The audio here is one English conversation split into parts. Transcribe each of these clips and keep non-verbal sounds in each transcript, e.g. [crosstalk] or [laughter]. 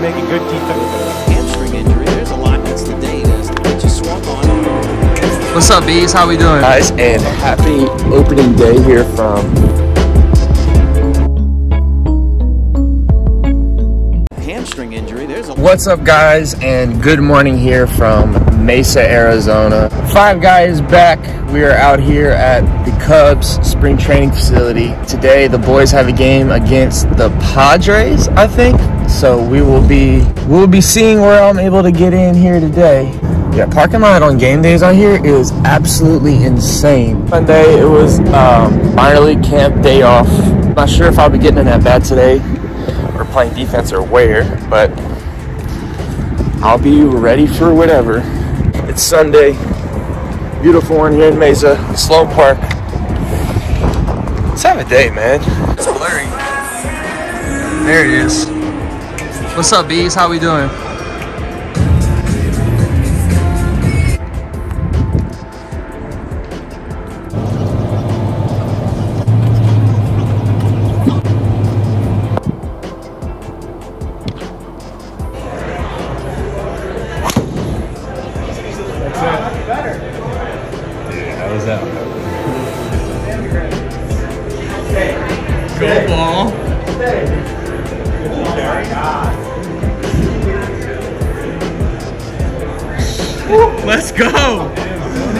making good defense. Hamstring injury, there's a lot that's the date as the pitch is swung on. What's up, bees? How we doing? guys and happy opening day here from Hamstring injury, there's a What's up guys and good morning here from Mesa, Arizona. Five guys back. We are out here at the Cubs spring training facility. Today the boys have a game against the Padres, I think. So we will be we'll be seeing where I'm able to get in here today. Yeah, parking lot on game days out here is absolutely insane. Monday it was um, minor league camp day off. Not sure if I'll be getting in that bat today or playing defense or where, but I'll be ready for whatever. It's Sunday. Beautiful one here in Mesa, Sloan Park. Let's have a day, man. It's blurry. There it is. What's up, bees? How we doing?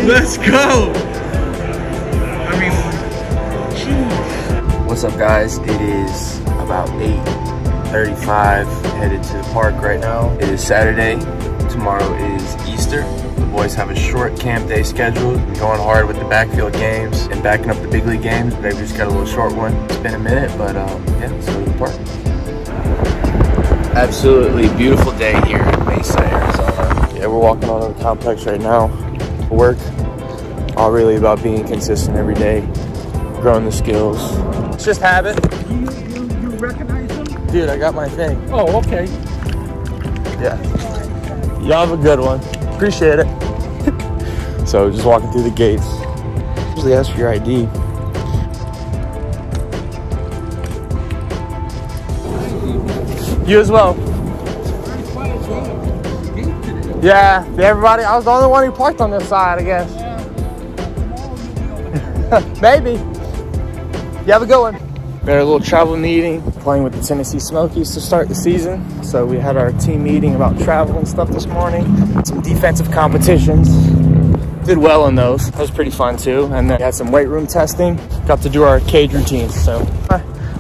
Let's go. I mean, What's up, guys? It is about 8:35. Headed to the park right now. It is Saturday. Tomorrow is Easter. The boys have a short camp day scheduled. Been going hard with the backfield games and backing up the big league games. Maybe just got a little short one. It's been a minute, but um, yeah, let's go to the park. Absolutely beautiful day here in Mesa, Arizona. Yeah, we're walking on the complex right now work. All really about being consistent every day, growing the skills. It's just habit. You, you, you recognize him? Dude, I got my thing. Oh, okay. Yeah. Y'all have a good one. Appreciate it. [laughs] so just walking through the gates. Usually ask for your ID. You as well. Yeah, everybody. I was the only one who parked on this side, I guess. [laughs] Maybe. You have a good one. We had a little travel meeting, playing with the Tennessee Smokies to start the season. So we had our team meeting about travel and stuff this morning. Some defensive competitions. Did well in those. That was pretty fun too. And then we had some weight room testing. Got to do our cage routines. So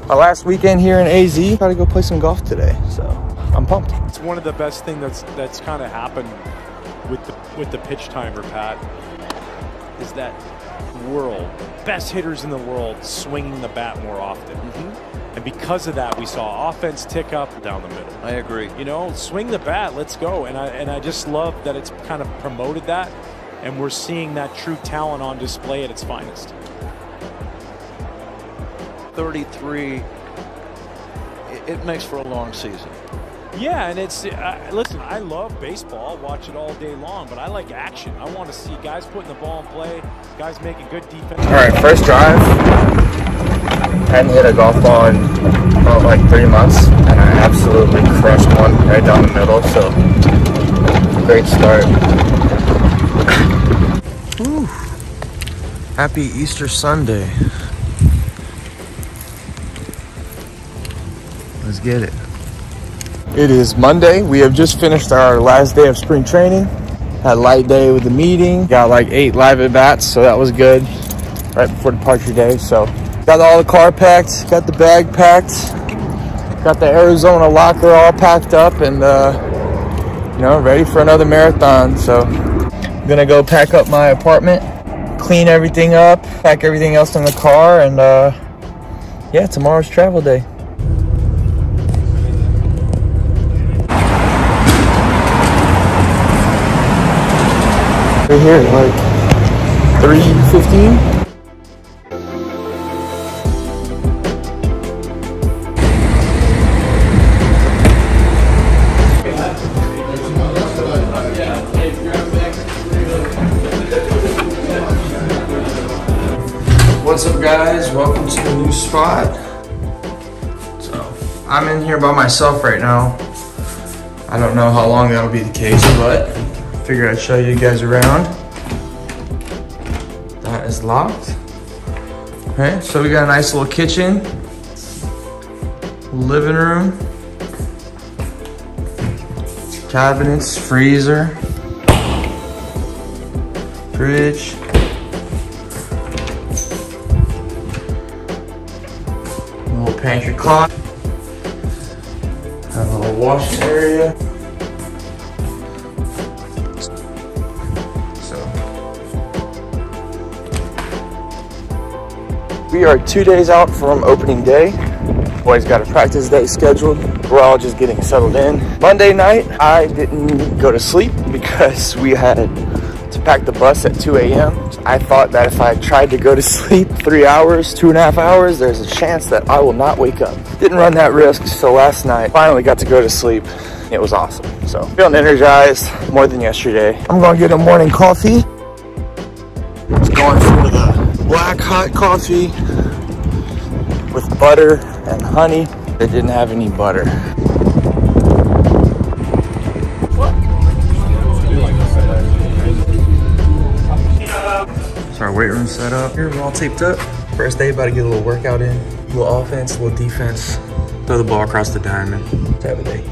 my last weekend here in AZ. Got to go play some golf today. So I'm pumped. It's one of the best things that's that's kind of happened with the with the pitch timer, Pat. Is that world best hitters in the world swinging the bat more often, mm-hmm. and because of that, we saw offense tick up down the middle. I agree. You know, swing the bat, let's go. And I and I just love that it's kind of promoted that, and we're seeing that true talent on display at its finest. 33, it, it makes for a long season. Yeah, and it's uh, listen. I love baseball, watch it all day long, but I like action. I want to see guys putting the ball in play, guys making good defense. All right, first drive. Hadn't hit a golf ball in about like three months, and I absolutely crushed one right down the middle. So great start. Whew. Happy Easter Sunday. Let's get it. It is Monday. We have just finished our last day of spring training. Had a light day with the meeting. Got like eight live at bats, so that was good. Right before departure day. So got all the car packed, got the bag packed, got the Arizona locker all packed up, and uh, you know, ready for another marathon. So I'm gonna go pack up my apartment, clean everything up, pack everything else in the car, and uh, yeah, tomorrow's travel day. Right here, like 315. What's up, guys? Welcome to the new spot. So, I'm in here by myself right now. I don't know how long that'll be the case, but figure I'd show you guys around. That is locked. Okay, so we got a nice little kitchen, living room, cabinets, freezer, fridge. Little pantry closet. Have a little washing area. We are two days out from opening day. Boys got a practice day scheduled. We're all just getting settled in. Monday night, I didn't go to sleep because we had to pack the bus at 2 a.m. I thought that if I tried to go to [laughs] sleep three hours, two and a half hours, there's a chance that I will not wake up. Didn't run that risk, so last night, finally got to go to sleep. It was awesome. So feeling energized more than yesterday. I'm gonna get a morning coffee. Just going black hot coffee with butter and honey. They didn't have any butter. So our weight room set up. Here we're all taped up. First day, about to get a little workout in. A little offense, a little defense. Throw the ball across the diamond. Type of day.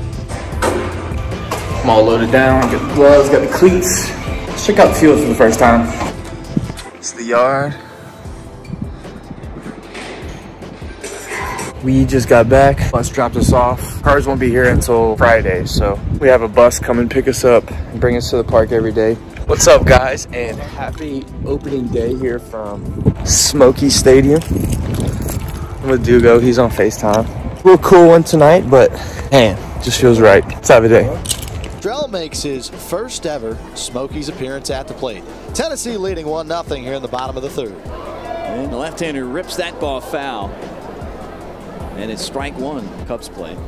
I'm all loaded down. Got the gloves, got the cleats. Let's check out the field for the first time. It's the yard. We just got back. Bus dropped us off. Cars won't be here until Friday, so we have a bus come and pick us up and bring us to the park every day. What's up, guys? And happy opening day here from Smoky Stadium. I'm with Dugo. He's on FaceTime. A little cool one tonight, but man, just feels right. Let's have a day. Drell makes his first ever Smokies appearance at the plate. Tennessee leading 1 0 here in the bottom of the third. And the left-hander rips that ball foul. And it's strike one, Cubs play.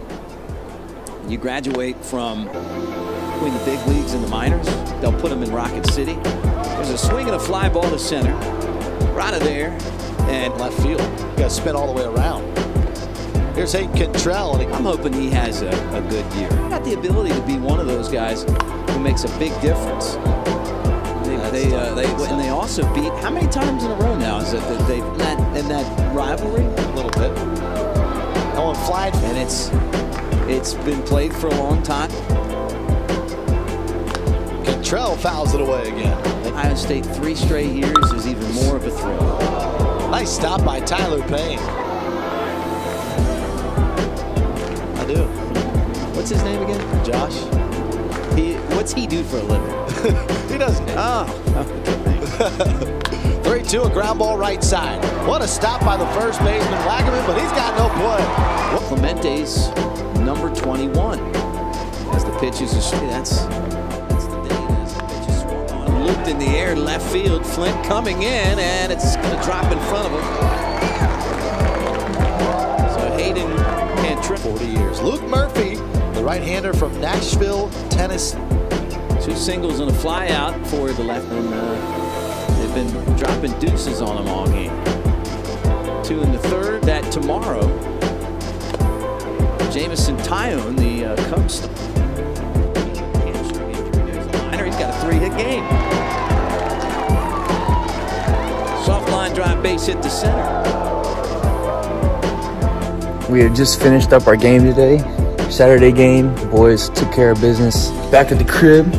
You graduate from between the big leagues and the minors. They'll put them in Rocket City. There's a swing and a fly ball to center. Right of there. And Left field. Got to spin all the way around. Here's Hayden Cantrelle. And I'm hoping he has a, a good year. Got the ability to be one of those guys who makes a big difference. They, they, uh, they, and they also beat how many times in a row now is it that it's it's been played for a long time. Cantrelle fouls it away again. Ohio State three straight years is even more of a thrill. Nice stop by Tyler Payne. I do. What's his name again? Josh. He what's he do for a living? [laughs] He doesn't. Oh. [laughs] 3 2, a ground ball right side. What a stop by the first baseman, Wagaman, but he's got no play. Clemente's number 21. As the pitches are that's that's the day as the pitch is swung on. Looped in the air, left field. Flint coming in, and it's going to drop in front of him. So Hayden can't trip. 40 years. Luke Murphy, the right-hander from Nashville, Tennessee. Two singles and a fly out for the left, and uh, they've been dropping deuces on them all game. Two in the third. That tomorrow, Jamison Tyone, the uh, Cubs. He's got a three-hit game. Soft line drive base hit to center. We had just finished up our game today. Saturday game. The boys took care of business. Back at the crib.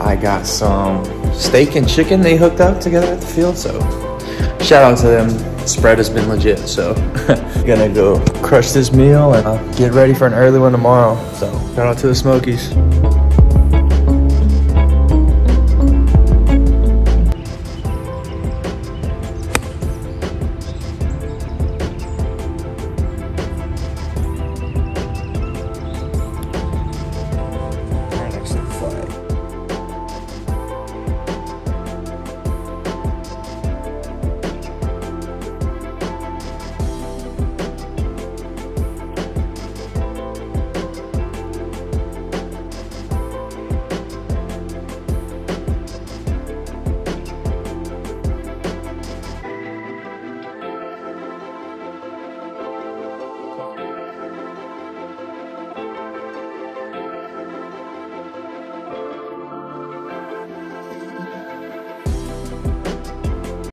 I got some steak and chicken they hooked up together at the field. So shout out to them. Spread has been legit. So [laughs] gonna go crush this meal and get ready for an early one tomorrow. So shout out to the Smokies.